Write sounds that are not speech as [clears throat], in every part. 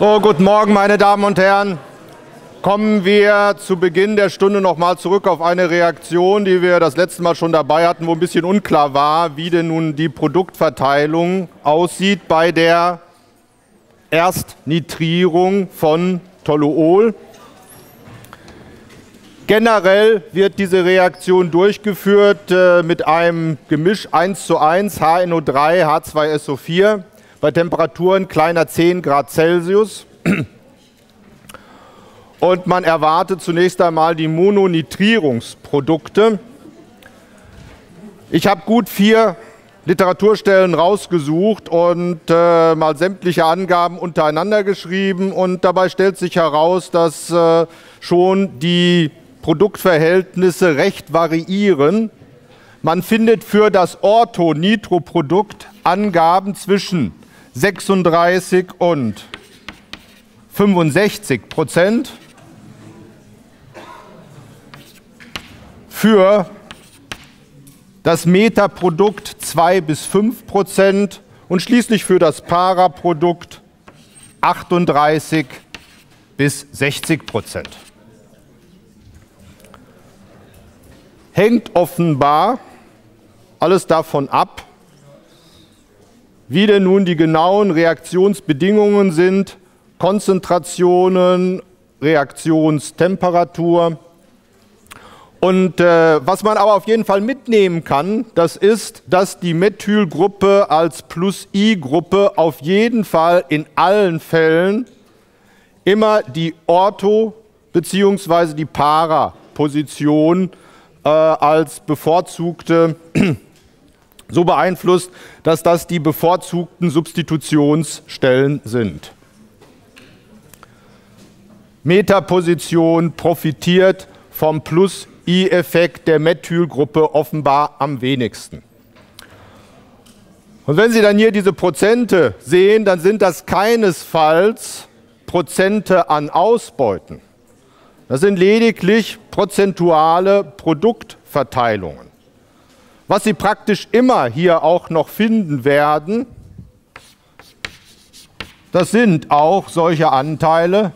So, guten Morgen, meine Damen und Herren. Kommen wir zu Beginn der Stunde nochmal zurück auf eine Reaktion, die wir das letzte Mal schon dabei hatten, wo ein bisschen unklar war, wie denn nun die Produktverteilung aussieht bei der Erstnitrierung von Toluol. Generell wird diese Reaktion durchgeführt äh, mit einem Gemisch 1 zu 1 HNO3, H2SO4 bei Temperaturen kleiner 10 Grad Celsius. Und man erwartet zunächst einmal die Mononitrierungsprodukte. Ich habe gut vier Literaturstellen rausgesucht und äh, mal sämtliche Angaben untereinander geschrieben. Und dabei stellt sich heraus, dass äh, schon die Produktverhältnisse recht variieren. Man findet für das Ortho-Nitro-Produkt Angaben zwischen 36 und 65 Prozent für das Metaprodukt 2 bis 5 Prozent und schließlich für das Paraprodukt 38 bis 60 Prozent. Hängt offenbar alles davon ab, wie denn nun die genauen Reaktionsbedingungen sind, Konzentrationen, Reaktionstemperatur. Und äh, was man aber auf jeden Fall mitnehmen kann, das ist, dass die Methylgruppe als Plus-I-Gruppe auf jeden Fall in allen Fällen immer die Ortho- bzw. die Para-Position äh, als bevorzugte so beeinflusst, dass das die bevorzugten Substitutionsstellen sind. Metaposition profitiert vom Plus-I-Effekt der Methylgruppe offenbar am wenigsten. Und wenn Sie dann hier diese Prozente sehen, dann sind das keinesfalls Prozente an Ausbeuten. Das sind lediglich prozentuale Produktverteilungen. Was Sie praktisch immer hier auch noch finden werden, das sind auch solche Anteile,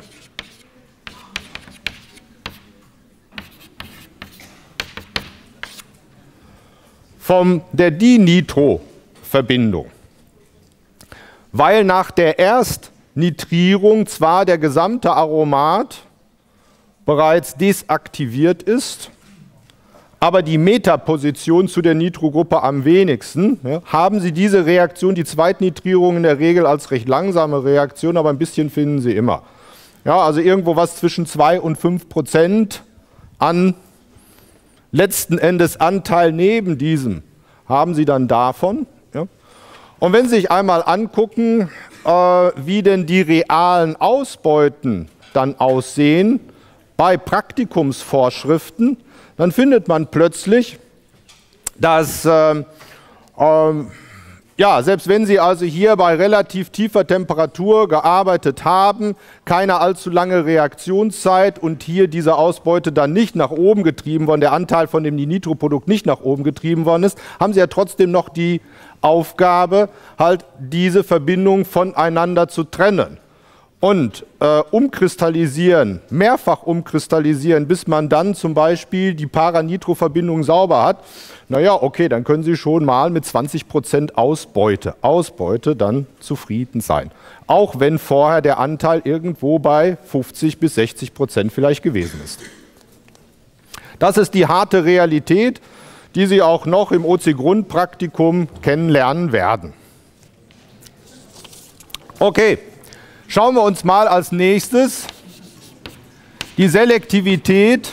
von der Dinitro-Verbindung. Weil nach der Erstnitrierung zwar der gesamte Aromat bereits desaktiviert ist, aber die Metaposition zu der Nitrogruppe am wenigsten, ja, haben Sie diese Reaktion, die Zweitnitrierung in der Regel als recht langsame Reaktion, aber ein bisschen finden Sie immer. Ja, also irgendwo was zwischen 2 und 5 Prozent an letzten Endes Anteil neben diesem haben Sie dann davon. Ja. Und wenn Sie sich einmal angucken, äh, wie denn die realen Ausbeuten dann aussehen bei Praktikumsvorschriften, dann findet man plötzlich, dass äh, äh, ja, selbst wenn Sie also hier bei relativ tiefer Temperatur gearbeitet haben, keine allzu lange Reaktionszeit und hier diese Ausbeute dann nicht nach oben getrieben worden, der Anteil von dem Nitro-Produkt nicht nach oben getrieben worden ist, haben Sie ja trotzdem noch die Aufgabe, halt diese Verbindung voneinander zu trennen und äh, umkristallisieren, mehrfach umkristallisieren, bis man dann zum Beispiel die Paranitro-Verbindung sauber hat, naja, okay, dann können Sie schon mal mit 20% Ausbeute, Ausbeute dann zufrieden sein. Auch wenn vorher der Anteil irgendwo bei 50 bis 60% vielleicht gewesen ist. Das ist die harte Realität, die Sie auch noch im OC-Grundpraktikum kennenlernen werden. Okay. Schauen wir uns mal als nächstes die Selektivität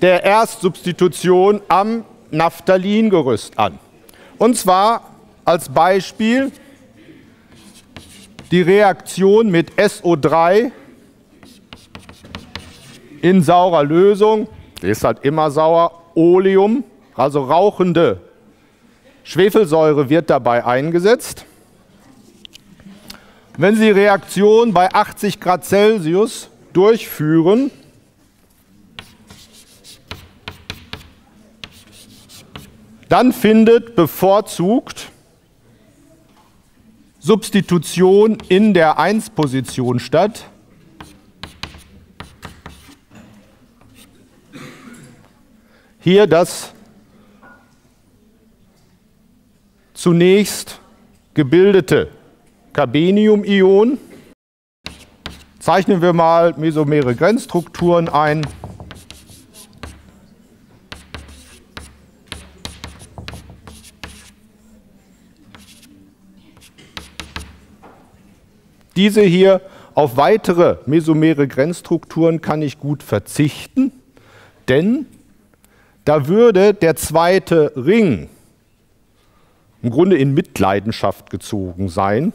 der Erstsubstitution am Naphthalingerüst an. Und zwar als Beispiel die Reaktion mit SO3 in saurer Lösung, die ist halt immer sauer, Oleum, also rauchende Schwefelsäure wird dabei eingesetzt. Wenn Sie Reaktion bei 80 Grad Celsius durchführen, dann findet bevorzugt Substitution in der 1-Position statt. Hier das zunächst gebildete Carbenium-Ion. Zeichnen wir mal mesomere Grenzstrukturen ein. Diese hier auf weitere mesomere Grenzstrukturen kann ich gut verzichten, denn da würde der zweite Ring im Grunde in Mitleidenschaft gezogen sein.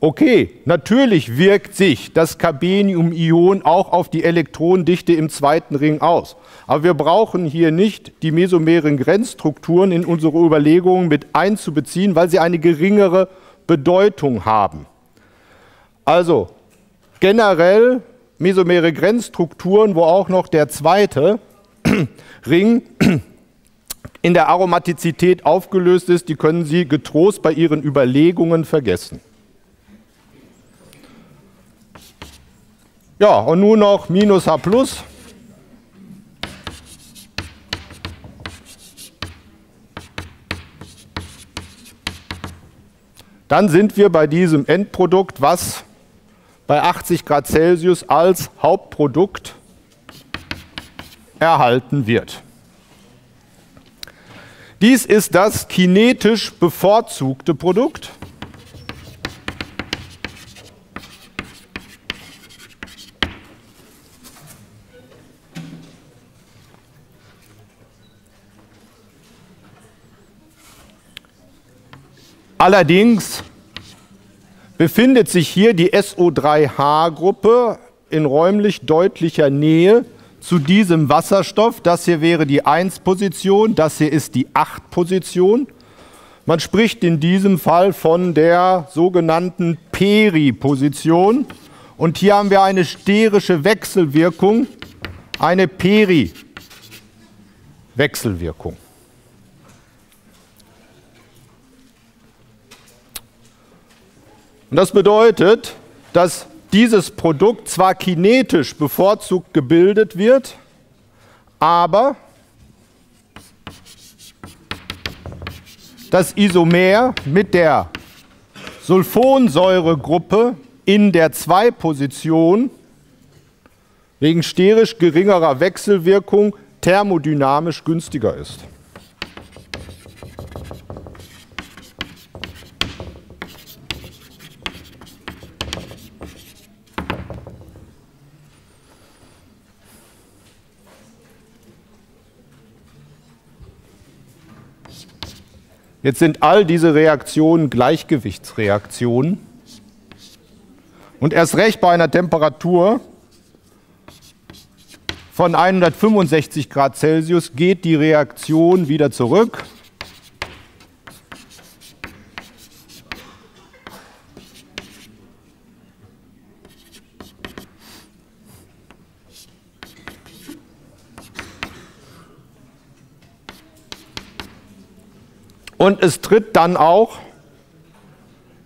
Okay, natürlich wirkt sich das Carbenium-Ion auch auf die Elektronendichte im zweiten Ring aus. Aber wir brauchen hier nicht die mesomeren Grenzstrukturen in unsere Überlegungen mit einzubeziehen, weil sie eine geringere Bedeutung haben. Also generell mesomere Grenzstrukturen, wo auch noch der zweite [clears throat] Ring in der Aromatizität aufgelöst ist, die können Sie getrost bei Ihren Überlegungen vergessen. Ja, und nun noch minus H+. Dann sind wir bei diesem Endprodukt, was bei 80 Grad Celsius als Hauptprodukt erhalten wird. Dies ist das kinetisch bevorzugte Produkt. Allerdings befindet sich hier die SO3H-Gruppe in räumlich deutlicher Nähe zu diesem Wasserstoff. Das hier wäre die 1-Position, das hier ist die 8-Position. Man spricht in diesem Fall von der sogenannten Peri-Position. Und hier haben wir eine sterische Wechselwirkung, eine Peri-Wechselwirkung. Und das bedeutet, dass dieses Produkt zwar kinetisch bevorzugt gebildet wird, aber das Isomer mit der Sulfonsäuregruppe in der 2-Position wegen sterisch geringerer Wechselwirkung thermodynamisch günstiger ist. Jetzt sind all diese Reaktionen Gleichgewichtsreaktionen. Und erst recht bei einer Temperatur von 165 Grad Celsius geht die Reaktion wieder zurück Und es tritt dann auch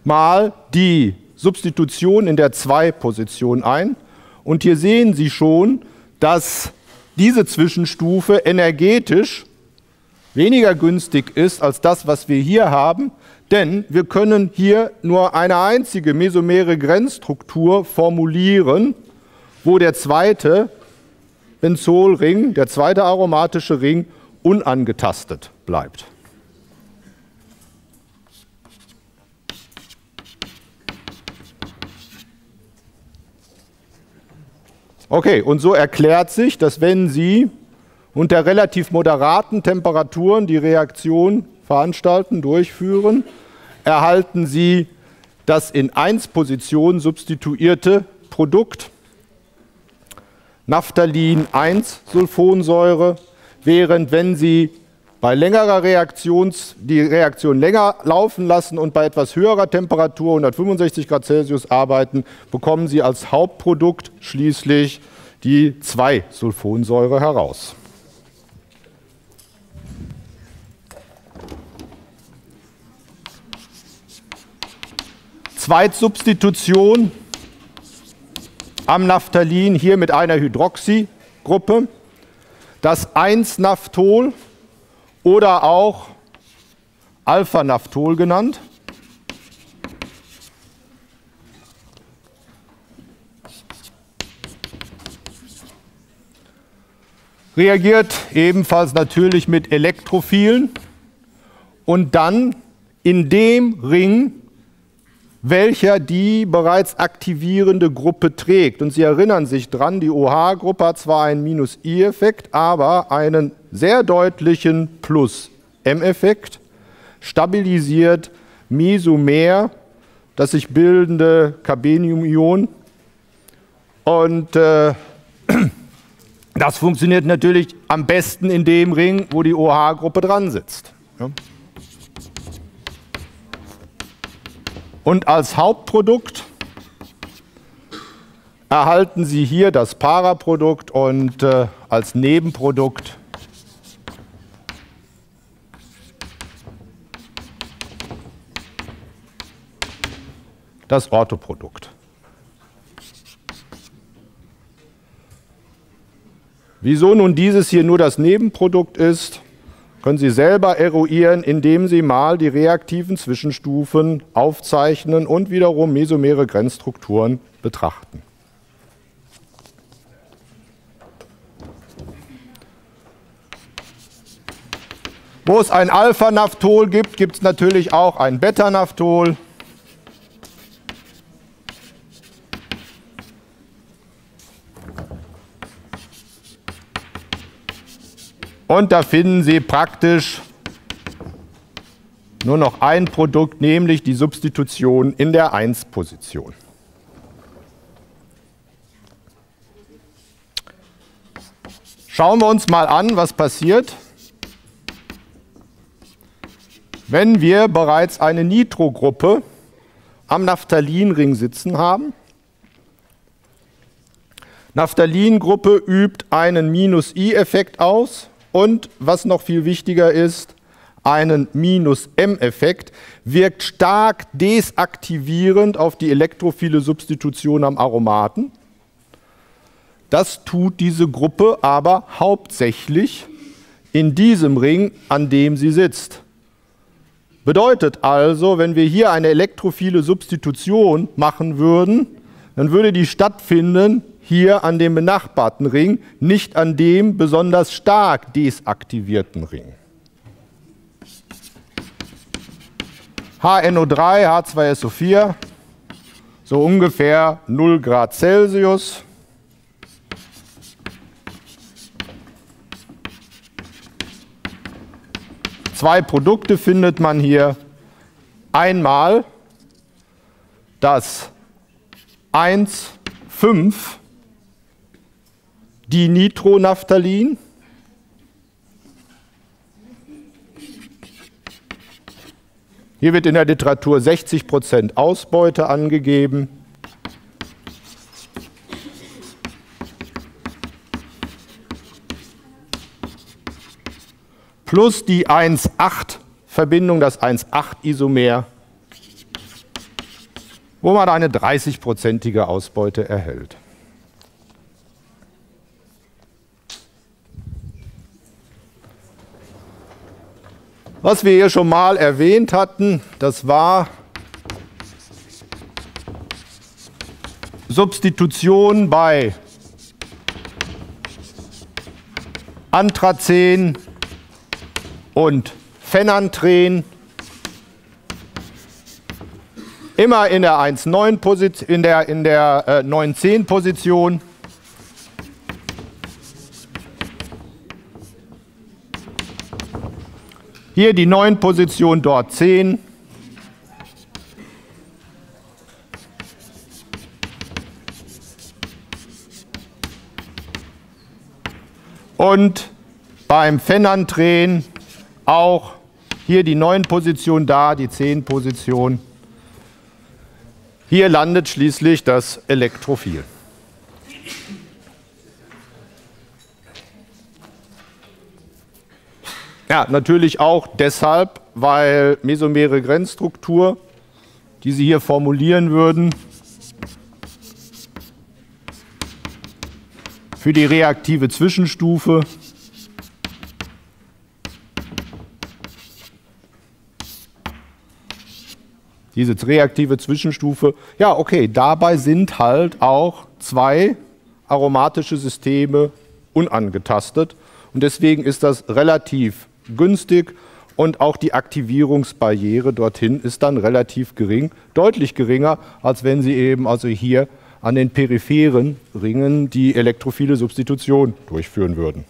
mal die Substitution in der 2-Position ein. Und hier sehen Sie schon, dass diese Zwischenstufe energetisch weniger günstig ist als das, was wir hier haben, denn wir können hier nur eine einzige mesomere Grenzstruktur formulieren, wo der zweite Benzolring, der zweite aromatische Ring, unangetastet bleibt. Okay, und so erklärt sich, dass wenn Sie unter relativ moderaten Temperaturen die Reaktion veranstalten, durchführen, erhalten Sie das in 1 Position substituierte Produkt Naphthalin 1 Sulfonsäure, während wenn Sie bei längerer Reaktions, die Reaktion länger laufen lassen und bei etwas höherer Temperatur, 165 Grad Celsius, arbeiten, bekommen Sie als Hauptprodukt schließlich die 2-Sulfonsäure heraus. Zweitsubstitution am Naphthalin hier mit einer Hydroxygruppe. Das 1-Naphthol oder auch Alpha-Naphthol genannt. reagiert ebenfalls natürlich mit Elektrophilen und dann in dem Ring, welcher die bereits aktivierende Gruppe trägt. Und Sie erinnern sich dran, die OH-Gruppe hat zwar einen Minus-I-Effekt, aber einen sehr deutlichen Plus-M-Effekt, stabilisiert Mesomer, das sich bildende Carbenium-Ion. Und äh, das funktioniert natürlich am besten in dem Ring, wo die OH-Gruppe dran sitzt. Ja. Und als Hauptprodukt erhalten Sie hier das Paraprodukt und äh, als Nebenprodukt das Orthoprodukt. Wieso nun dieses hier nur das Nebenprodukt ist, können Sie selber eruieren, indem Sie mal die reaktiven Zwischenstufen aufzeichnen und wiederum mesomere Grenzstrukturen betrachten. Wo es ein Alpha-Naphthol gibt, gibt es natürlich auch ein Beta-Naphthol. Und da finden Sie praktisch nur noch ein Produkt, nämlich die Substitution in der 1-Position. Schauen wir uns mal an, was passiert, wenn wir bereits eine Nitrogruppe am Naphthalinring sitzen haben. Naphthalingruppe übt einen Minus-I-Effekt aus und was noch viel wichtiger ist, einen Minus-M-Effekt, wirkt stark desaktivierend auf die elektrophile Substitution am Aromaten. Das tut diese Gruppe aber hauptsächlich in diesem Ring, an dem sie sitzt. Bedeutet also, wenn wir hier eine elektrophile Substitution machen würden, dann würde die stattfinden hier an dem benachbarten Ring, nicht an dem besonders stark desaktivierten Ring. HNO3, H2SO4, so ungefähr 0 Grad Celsius. Zwei Produkte findet man hier. Einmal das 1,5 Dinitronaphthalin. Hier wird in der Literatur 60% Ausbeute angegeben. Plus die 1,8-Verbindung, das 1,8-Isomer, wo man eine 30-prozentige Ausbeute erhält. Was wir hier schon mal erwähnt hatten, das war Substitution bei Anthracen und Phenanthren. Immer in der 1,9 Position, in der, in der äh, 9,10 Position. Hier die 9 Position, dort 10. Und beim Phenanthren auch hier die 9 Position da, die 10 Position. Hier landet schließlich das Elektrophil. Ja, natürlich auch deshalb, weil mesomere Grenzstruktur die Sie hier formulieren würden für die reaktive Zwischenstufe. Diese reaktive Zwischenstufe, ja, okay, dabei sind halt auch zwei aromatische Systeme unangetastet. Und deswegen ist das relativ günstig und auch die Aktivierungsbarriere dorthin ist dann relativ gering, deutlich geringer, als wenn Sie eben also hier an den peripheren Ringen die elektrophile Substitution durchführen würden.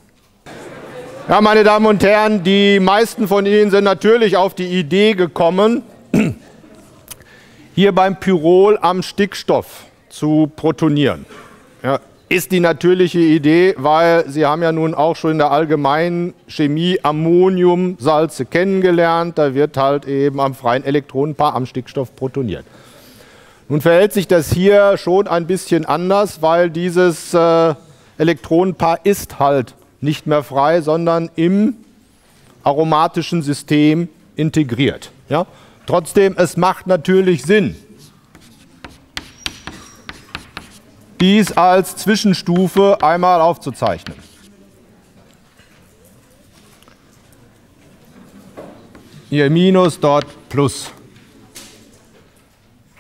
Ja, meine Damen und Herren, die meisten von Ihnen sind natürlich auf die Idee gekommen, hier beim Pyrol am Stickstoff zu protonieren. Ist die natürliche Idee, weil Sie haben ja nun auch schon in der allgemeinen Chemie Ammoniumsalze kennengelernt. Da wird halt eben am freien Elektronenpaar am Stickstoff protoniert. Nun verhält sich das hier schon ein bisschen anders, weil dieses äh, Elektronenpaar ist halt nicht mehr frei, sondern im aromatischen System integriert. Ja? Trotzdem, es macht natürlich Sinn, dies als Zwischenstufe einmal aufzuzeichnen. Hier Minus, dort Plus.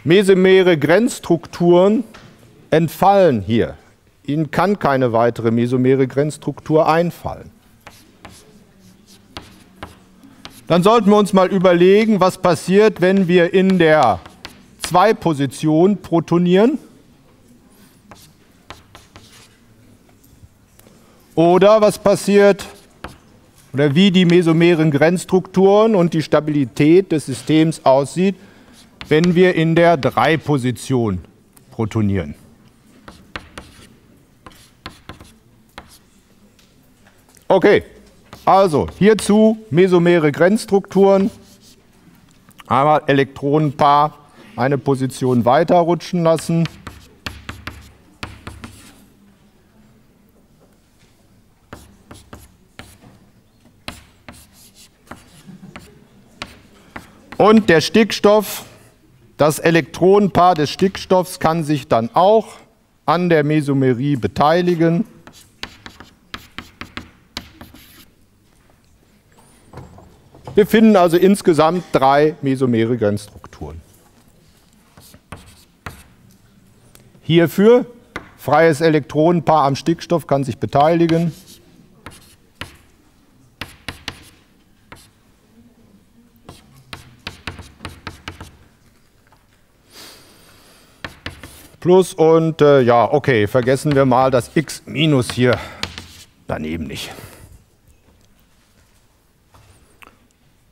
Mesomere Grenzstrukturen entfallen hier. Ihnen kann keine weitere mesomere Grenzstruktur einfallen. Dann sollten wir uns mal überlegen, was passiert, wenn wir in der 2-Position protonieren. Oder was passiert oder wie die mesomeren Grenzstrukturen und die Stabilität des Systems aussieht, wenn wir in der 3-Position protonieren. Okay, also hierzu mesomere Grenzstrukturen. Einmal Elektronenpaar eine Position weiter rutschen lassen. Und der Stickstoff, das Elektronenpaar des Stickstoffs kann sich dann auch an der Mesomerie beteiligen. Wir finden also insgesamt drei mesomere Grenzstrukturen. Hierfür freies Elektronenpaar am Stickstoff kann sich beteiligen. Plus und äh, ja, okay, vergessen wir mal das x minus hier daneben nicht.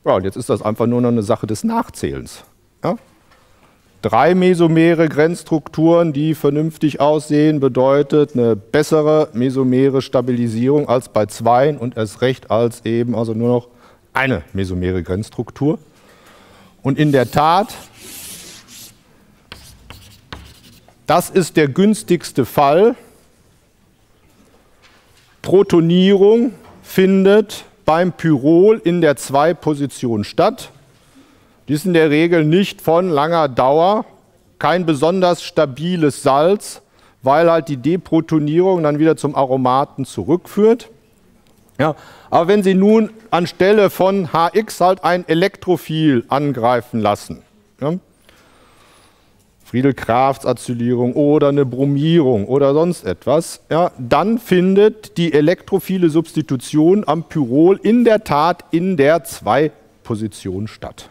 Ja, und jetzt ist das einfach nur noch eine Sache des Nachzählens. Ja? Drei mesomere Grenzstrukturen, die vernünftig aussehen, bedeutet eine bessere mesomere Stabilisierung als bei zwei und erst recht als eben also nur noch eine mesomere Grenzstruktur. Und in der Tat Das ist der günstigste Fall. Protonierung findet beim Pyrol in der 2-Position statt. Die ist in der Regel nicht von langer Dauer, kein besonders stabiles Salz, weil halt die Deprotonierung dann wieder zum Aromaten zurückführt. Ja, aber wenn Sie nun anstelle von HX halt ein Elektrophil angreifen lassen, ja, Friedel-Crafts-Acylierung oder eine Bromierung oder sonst etwas, ja, dann findet die elektrophile Substitution am Pyrol in der Tat in der 2-Position statt.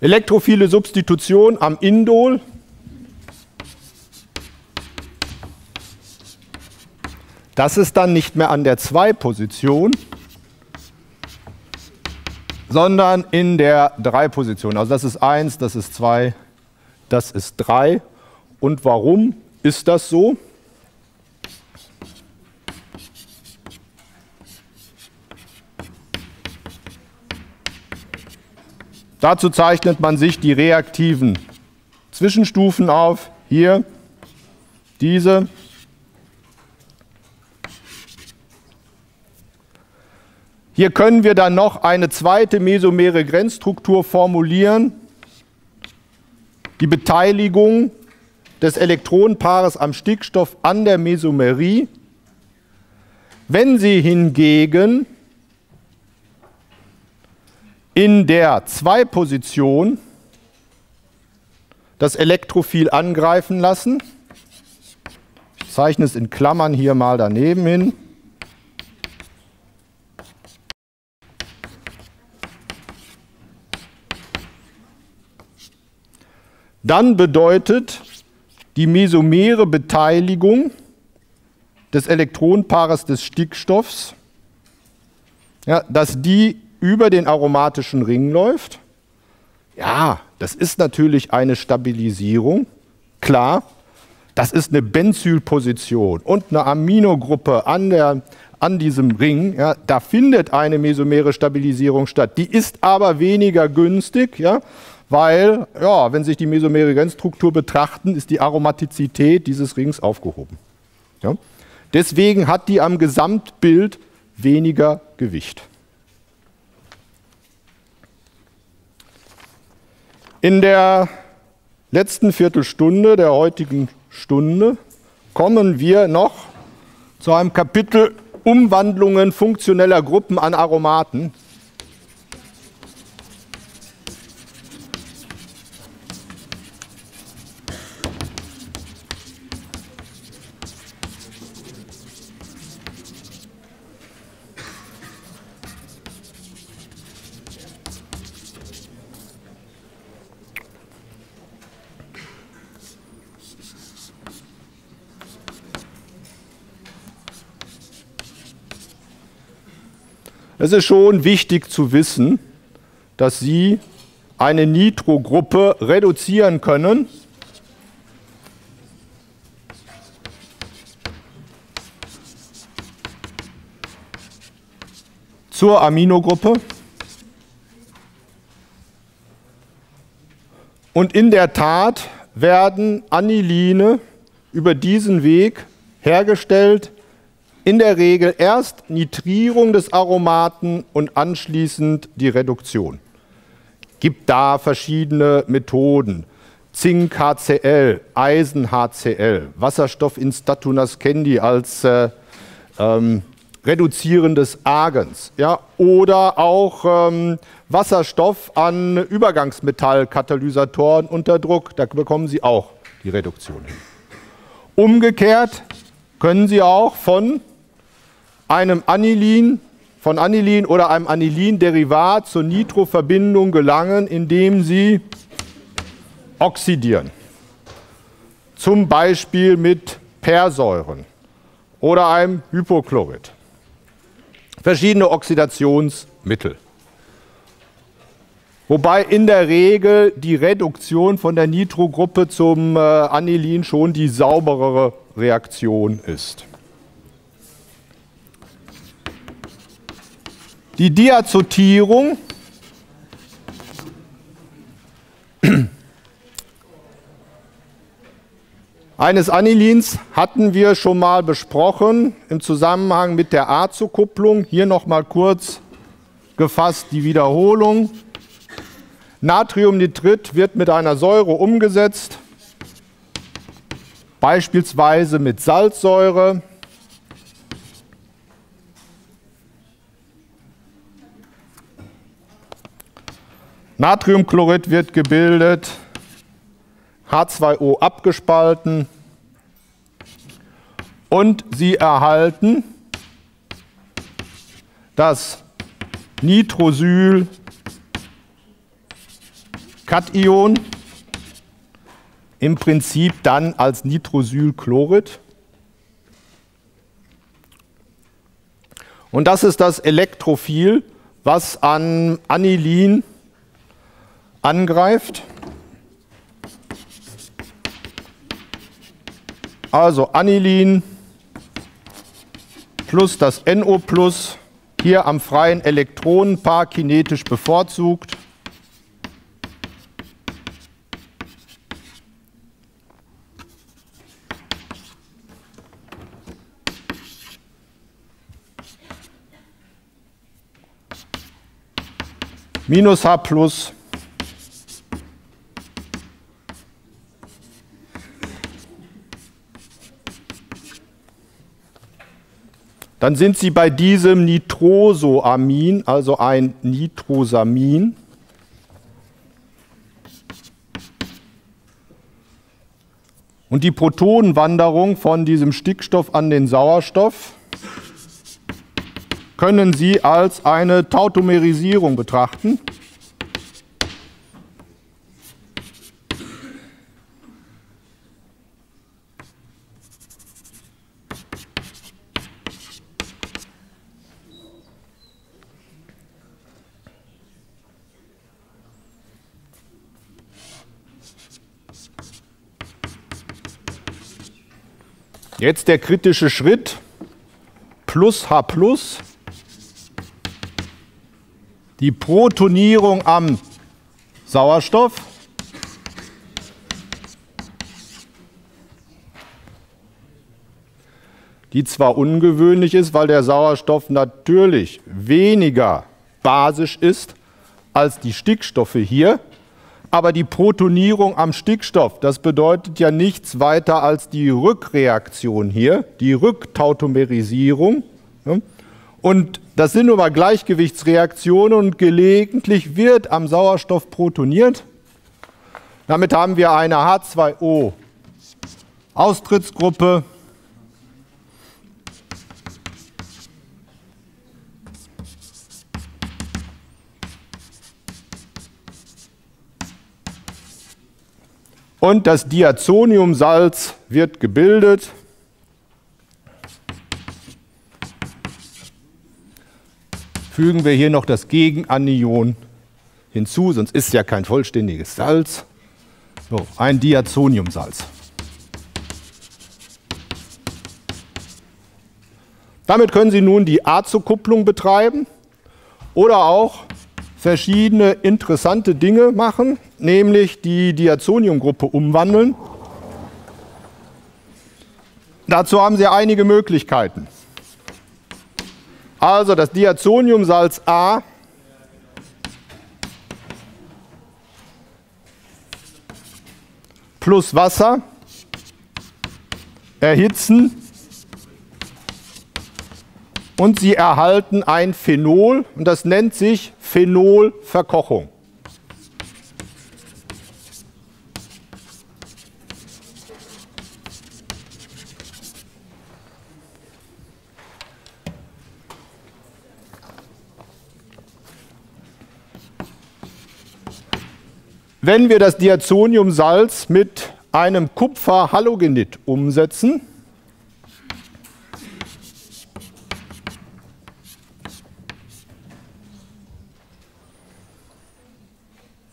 Elektrophile Substitution am Indol Das ist dann nicht mehr an der 2-Position, sondern in der 3-Position. Also das ist 1, das ist 2, das ist 3. Und warum ist das so? Dazu zeichnet man sich die reaktiven Zwischenstufen auf. hier diese. Hier können wir dann noch eine zweite mesomere Grenzstruktur formulieren. Die Beteiligung des Elektronenpaares am Stickstoff an der Mesomerie. Wenn Sie hingegen in der 2-Position das Elektrophil angreifen lassen, ich zeichne es in Klammern hier mal daneben hin, dann bedeutet die mesomere Beteiligung des Elektronenpaares des Stickstoffs, ja, dass die über den aromatischen Ring läuft. Ja, das ist natürlich eine Stabilisierung, klar. Das ist eine Benzylposition und eine Aminogruppe an, der, an diesem Ring. Ja, da findet eine mesomere Stabilisierung statt. Die ist aber weniger günstig, ja, weil, ja, wenn Sie sich die mesomere Grenzstruktur betrachten, ist die Aromatizität dieses Rings aufgehoben. Ja. Deswegen hat die am Gesamtbild weniger Gewicht. In der letzten Viertelstunde der heutigen Stunde kommen wir noch zu einem Kapitel Umwandlungen funktioneller Gruppen an Aromaten. Es ist schon wichtig zu wissen, dass Sie eine Nitrogruppe reduzieren können. zur Aminogruppe. Und in der Tat werden Aniline über diesen Weg hergestellt, in der Regel erst Nitrierung des Aromaten und anschließend die Reduktion. Gibt da verschiedene Methoden. Zink HCl, Eisen HCl, Wasserstoff in Statunas Candy als äh, ähm, reduzierendes Agens, ja, oder auch ähm, Wasserstoff an Übergangsmetallkatalysatoren unter Druck, da bekommen Sie auch die Reduktion hin. Umgekehrt können Sie auch von einem Anilin, von Anilin oder einem Anilin-Derivat zur Nitroverbindung gelangen, indem sie oxidieren. Zum Beispiel mit Persäuren oder einem Hypochlorid. Verschiedene Oxidationsmittel. Wobei in der Regel die Reduktion von der Nitrogruppe zum äh, Anilin schon die sauberere Reaktion ist. Die Diazotierung eines Anilins hatten wir schon mal besprochen im Zusammenhang mit der Azokupplung. Hier noch mal kurz gefasst die Wiederholung. Natriumnitrit wird mit einer Säure umgesetzt, beispielsweise mit Salzsäure. Natriumchlorid wird gebildet, H2O abgespalten und Sie erhalten das Nitrosyl Kation im Prinzip dann als Nitrosylchlorid. Und das ist das Elektrophil, was an Anilin angreift. Also Anilin plus das NO plus hier am freien Elektronenpaar kinetisch bevorzugt. Minus H plus Dann sind Sie bei diesem Nitrosoamin, also ein Nitrosamin. Und die Protonenwanderung von diesem Stickstoff an den Sauerstoff können Sie als eine Tautomerisierung betrachten. Jetzt der kritische Schritt. Plus H die Protonierung am Sauerstoff. Die zwar ungewöhnlich ist, weil der Sauerstoff natürlich weniger basisch ist als die Stickstoffe hier, aber die Protonierung am Stickstoff, das bedeutet ja nichts weiter als die Rückreaktion hier, die Rücktautomerisierung. Und das sind nun mal Gleichgewichtsreaktionen und gelegentlich wird am Sauerstoff protoniert. Damit haben wir eine H2O Und das Diazoniumsalz wird gebildet. Fügen wir hier noch das Gegenanion hinzu, sonst ist ja kein vollständiges Salz. So, ein Diazoniumsalz. Damit können Sie nun die Azokupplung betreiben oder auch verschiedene interessante Dinge machen, nämlich die Diazoniumgruppe umwandeln. Dazu haben Sie einige Möglichkeiten. Also das Diazoniumsalz A plus Wasser erhitzen und Sie erhalten ein Phenol und das nennt sich Phenolverkochung. Wenn wir das Diazoniumsalz mit einem Kupferhalogenid umsetzen,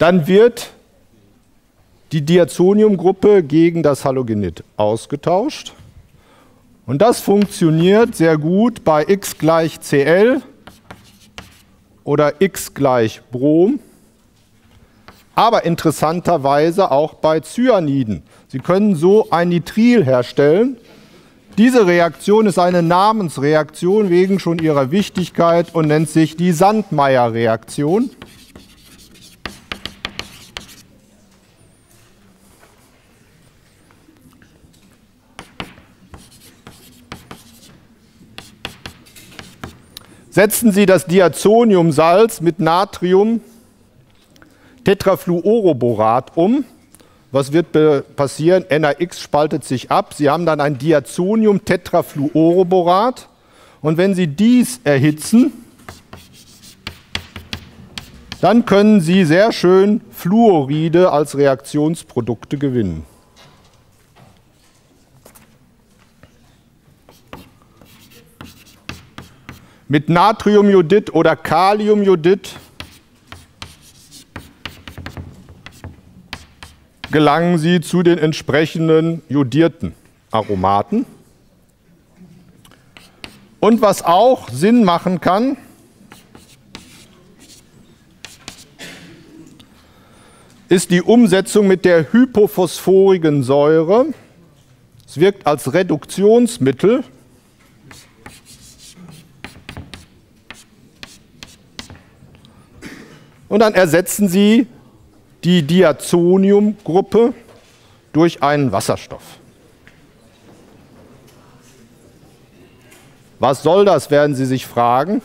Dann wird die Diazoniumgruppe gegen das Halogenid ausgetauscht. Und das funktioniert sehr gut bei x gleich Cl oder x gleich Brom, aber interessanterweise auch bei Cyaniden. Sie können so ein Nitril herstellen. Diese Reaktion ist eine Namensreaktion wegen schon ihrer Wichtigkeit und nennt sich die Sandmeier-Reaktion. Setzen Sie das Diazoniumsalz mit Natrium Tetrafluoroborat um. Was wird passieren? NaX spaltet sich ab. Sie haben dann ein Diazonium-Tetrafluoroborat. Und wenn Sie dies erhitzen, dann können Sie sehr schön Fluoride als Reaktionsprodukte gewinnen. Mit Natriumjodid oder Kaliumjodid gelangen sie zu den entsprechenden jodierten Aromaten. Und was auch Sinn machen kann, ist die Umsetzung mit der hypophosphorigen Säure. Es wirkt als Reduktionsmittel Und dann ersetzen Sie die Diazoniumgruppe durch einen Wasserstoff. Was soll das, werden Sie sich fragen.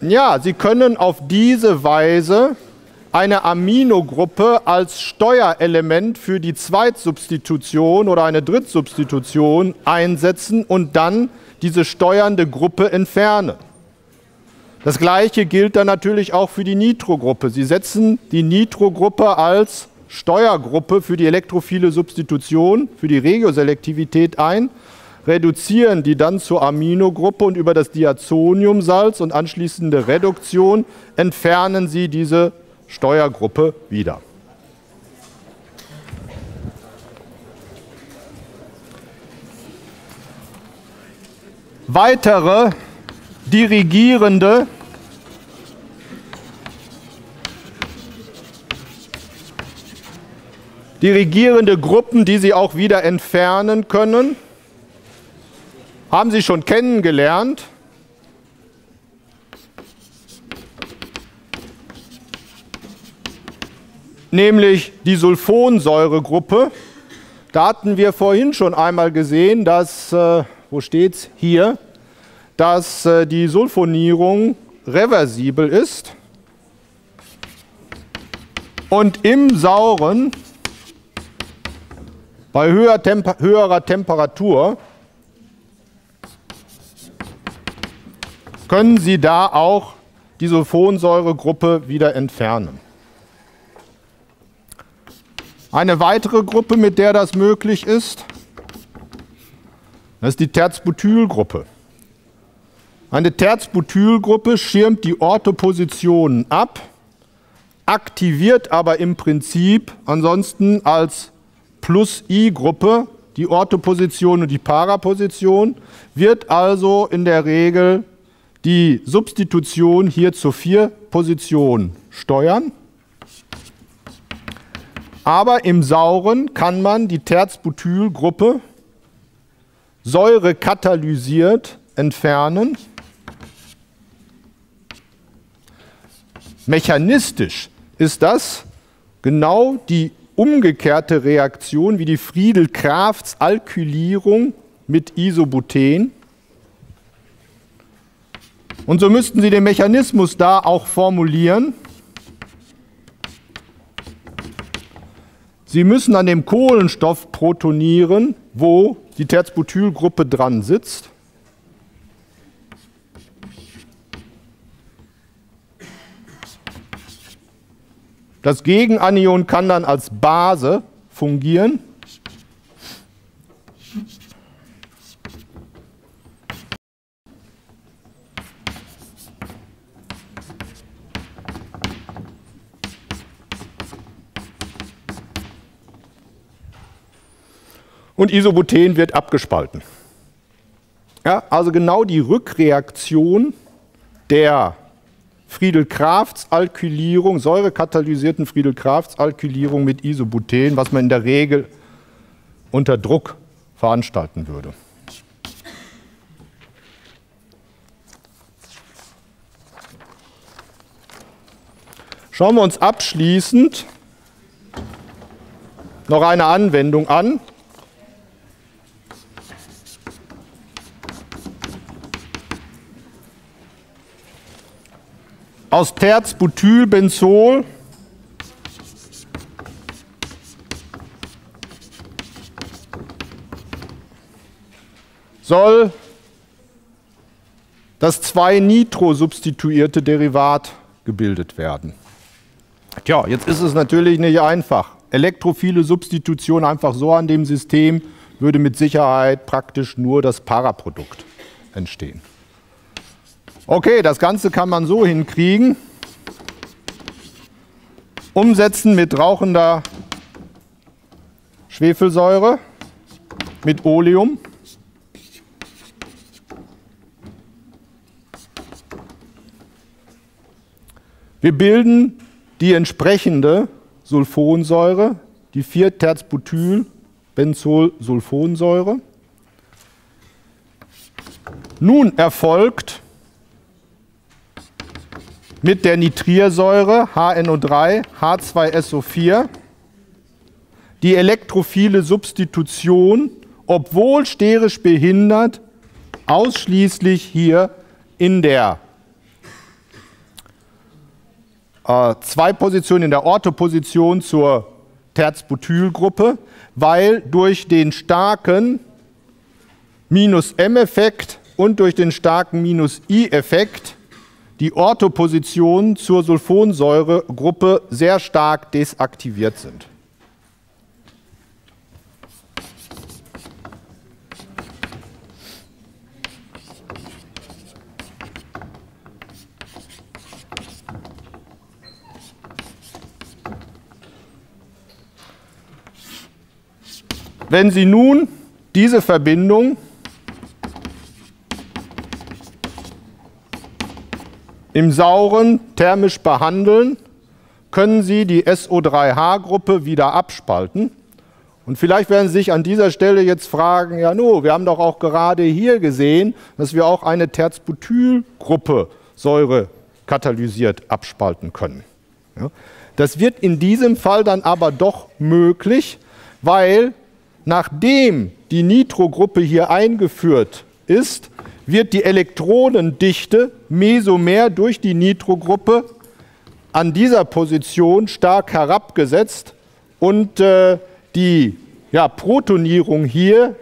Ja, Sie können auf diese Weise eine Aminogruppe als Steuerelement für die Zweitsubstitution oder eine Drittsubstitution einsetzen und dann diese steuernde Gruppe entfernen. Das gleiche gilt dann natürlich auch für die Nitrogruppe. Sie setzen die Nitrogruppe als Steuergruppe für die elektrophile Substitution, für die Regioselektivität ein, reduzieren die dann zur Aminogruppe und über das Diazoniumsalz und anschließende Reduktion entfernen sie diese Steuergruppe wieder. Weitere dirigierende dirigierende Gruppen, die Sie auch wieder entfernen können, haben Sie schon kennengelernt. nämlich die Sulfonsäuregruppe. Da hatten wir vorhin schon einmal gesehen, dass, äh, wo steht es? Hier, dass äh, die Sulfonierung reversibel ist. Und im Sauren bei höher Temper höherer Temperatur können Sie da auch die Sulfonsäuregruppe wieder entfernen. Eine weitere Gruppe, mit der das möglich ist, das ist die Terzbutylgruppe. Eine Terzbutylgruppe schirmt die Orthopositionen ab, aktiviert aber im Prinzip ansonsten als Plus-I-Gruppe die Orthoposition und die Paraposition, wird also in der Regel die Substitution hier zur 4-Position steuern. Aber im Sauren kann man die Terzbutylgruppe säurekatalysiert entfernen. Mechanistisch ist das genau die umgekehrte Reaktion wie die Friedel-Crafts Alkylierung mit Isobuten. Und so müssten Sie den Mechanismus da auch formulieren. Sie müssen an dem Kohlenstoff protonieren, wo die Terzbutylgruppe dran sitzt. Das Gegenanion kann dann als Base fungieren. und Isobuten wird abgespalten. Ja, also genau die Rückreaktion der Friedel-Crafts-Alkylierung, säurekatalysierten Friedel-Crafts-Alkylierung mit Isobuten, was man in der Regel unter Druck veranstalten würde. Schauen wir uns abschließend noch eine Anwendung an, aus Terzbutylbenzol soll das 2-Nitro-substituierte Derivat gebildet werden. Tja, jetzt ist es natürlich nicht einfach. Elektrophile Substitution einfach so an dem System würde mit Sicherheit praktisch nur das Paraprodukt entstehen. Okay, das Ganze kann man so hinkriegen. Umsetzen mit rauchender Schwefelsäure, mit Oleum. Wir bilden die entsprechende Sulfonsäure, die 4-Terzbutyl-Benzolsulfonsäure. Nun erfolgt mit der Nitriersäure HNO3, H2SO4 die elektrophile Substitution, obwohl sterisch behindert, ausschließlich hier in der äh, zwei Positionen in der Orthoposition zur Terzbutylgruppe, weil durch den starken Minus-M-Effekt und durch den starken Minus-I-Effekt die Orthopositionen zur Sulfonsäuregruppe sehr stark desaktiviert sind. Wenn Sie nun diese Verbindung im Sauren thermisch behandeln, können Sie die SO3H-Gruppe wieder abspalten. Und vielleicht werden Sie sich an dieser Stelle jetzt fragen, ja no, wir haben doch auch gerade hier gesehen, dass wir auch eine Terzbutylgruppe Säure katalysiert abspalten können. Ja. Das wird in diesem Fall dann aber doch möglich, weil Nachdem die Nitrogruppe hier eingeführt ist, wird die Elektronendichte mesomer durch die Nitrogruppe an dieser Position stark herabgesetzt und äh, die ja, Protonierung hier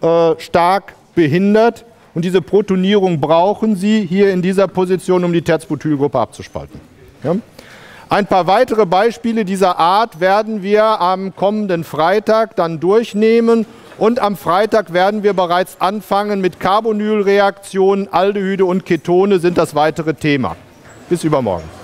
äh, stark behindert. Und diese Protonierung brauchen Sie hier in dieser Position, um die Terzbutylgruppe abzuspalten. Ja? Ein paar weitere Beispiele dieser Art werden wir am kommenden Freitag dann durchnehmen. Und am Freitag werden wir bereits anfangen mit Carbonylreaktionen, Aldehyde und Ketone sind das weitere Thema. Bis übermorgen.